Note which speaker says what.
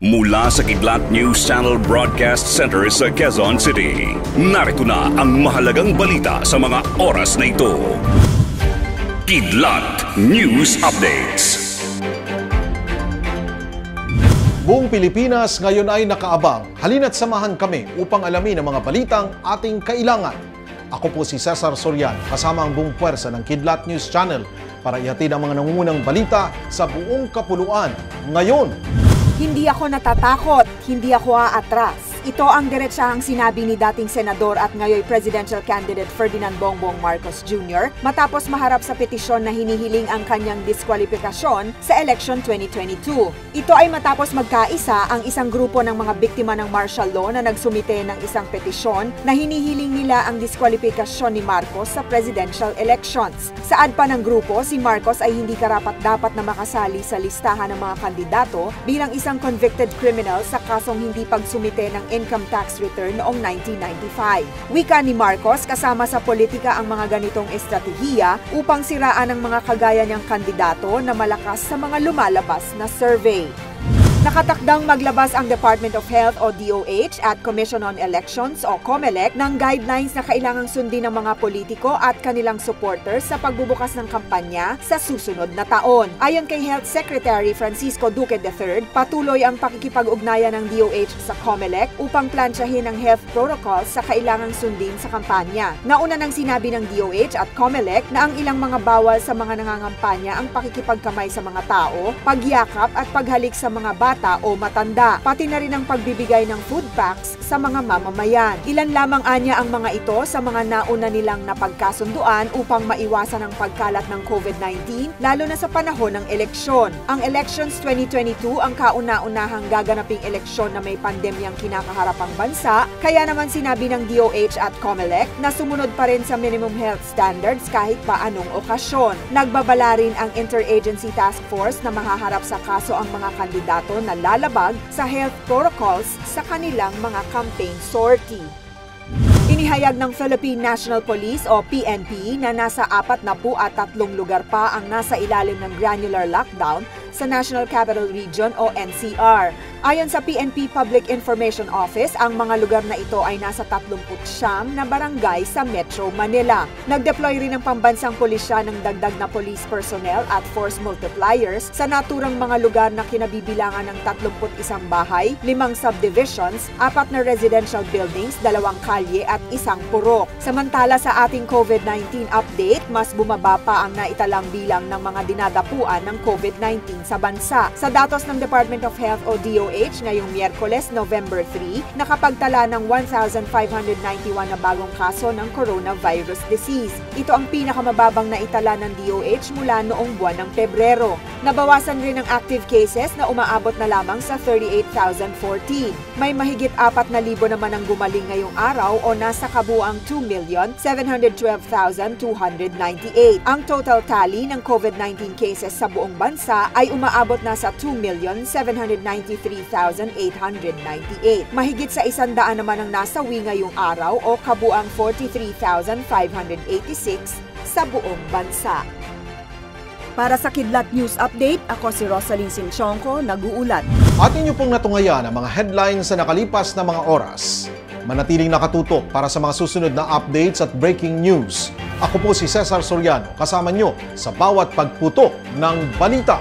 Speaker 1: Mula sa Kidlat News Channel Broadcast Center sa Quezon City, narito na ang mahalagang balita sa mga oras na ito. Kidlat News Updates.
Speaker 2: Buong Pilipinas ngayon ay nakaabang. Halina't samahan kami upang alamin ang mga balitang ating kailangan. Ako po si Cesar Sorian, kasama ang buong puwersa ng Kidlat News Channel para ihatid ang mga nangungunang balita sa buong kapuluan. Ngayon,
Speaker 3: Hindi ako natatakot, hindi ako aatras. Ito ang diretsahang sinabi ni dating senador at ngayoy presidential candidate Ferdinand Bongbong Marcos Jr. matapos maharap sa petisyon na hinihiling ang kanyang diskwalifikasyon sa election 2022. Ito ay matapos magkaisa ang isang grupo ng mga biktima ng martial law na nagsumite ng isang petisyon na hinihiling nila ang diskwalifikasyon ni Marcos sa presidential elections. Saad pa ng grupo, si Marcos ay hindi karapat-dapat na makasali sa listahan ng mga kandidato bilang isang convicted criminal sa kasong hindi pagsumite ng income tax return noong 1995. Wika ni Marcos kasama sa politika ang mga ganitong estratehiya upang siraan ang mga kagaya niyang kandidato na malakas sa mga lumalabas na survey. Nakatakdang maglabas ang Department of Health o DOH at Commission on Elections o COMELEC ng guidelines na kailangang sundin ng mga politiko at kanilang supporters sa pagbubukas ng kampanya sa susunod na taon. Ayon kay Health Secretary Francisco Duque III, patuloy ang pakikipag-ugnayan ng DOH sa COMELEC upang plansyahin ang health protocols sa kailangang sundin sa kampanya. Nauna nang sinabi ng DOH at COMELEC na ang ilang mga bawal sa mga nangangampanya ang pakikipagkamay sa mga tao, pagyakap at paghalik sa mga bata o matanda, pati na rin ang pagbibigay ng food packs sa mga mamamayan. Ilan lamang anya ang mga ito sa mga nauna nilang napagkasunduan upang maiwasan ang pagkalat ng COVID-19, lalo na sa panahon ng eleksyon. Ang Elections 2022 ang kauna-unahang gaganaping eleksyon na may pandemyang kinakaharapang bansa, kaya naman sinabi ng DOH at COMELEC na sumunod pa rin sa minimum health standards kahit pa anong okasyon. Nagbabala rin ang Interagency Task Force na mahaharap sa kaso ang mga kandidato na lalabag sa health protocols sa kanilang mga campaign sortie. Inihayag ng Philippine National Police o PNP na nasa apat na po at tatlong lugar pa ang nasa ilalim ng granular lockdown sa National Capital Region o NCR. Ayon sa PNP Public Information Office, ang mga lugar na ito ay nasa 39 na barangay sa Metro Manila. Nag-deploy rin ng pambansang pulisya ng dagdag na police personnel at force multipliers sa naturang mga lugar na kinabibilangan ng 31 bahay, limang subdivisions, apat na residential buildings, dalawang kalye at isang purok. Samantala sa ating COVID-19 update, mas bumaba pa ang naitalang bilang ng mga dinadapuan ng COVID-19 sa bansa. Sa datos ng Department of Health o DOH ngayong Miyerkules, November 3, nakapagtala ng 1,591 na bagong kaso ng coronavirus disease. Ito ang pinakamababang naitala ng DOH mula noong buwan ng Pebrero. Nabawasan rin ang active cases na umaabot na lamang sa 38,014. May mahigit 4,000 naman ang gumaling ngayong araw o nasa kabuang 2,712,298. Ang total tally ng COVID-19 cases sa buong bansa ay umaabot na sa 2,793,898. Mahigit sa isandaan naman ang nasawi ngayong araw o kabuang 43,586 sa buong bansa. Para sa Kidlat News Update, ako si Rosaline Sinchonko, nag-uulat.
Speaker 2: at inyo pong natungayan ang mga headlines sa nakalipas na mga oras. Manatiling nakatutok para sa mga susunod na updates at breaking news. Ako po si Cesar Soriano, kasama nyo sa bawat pagputok ng balita.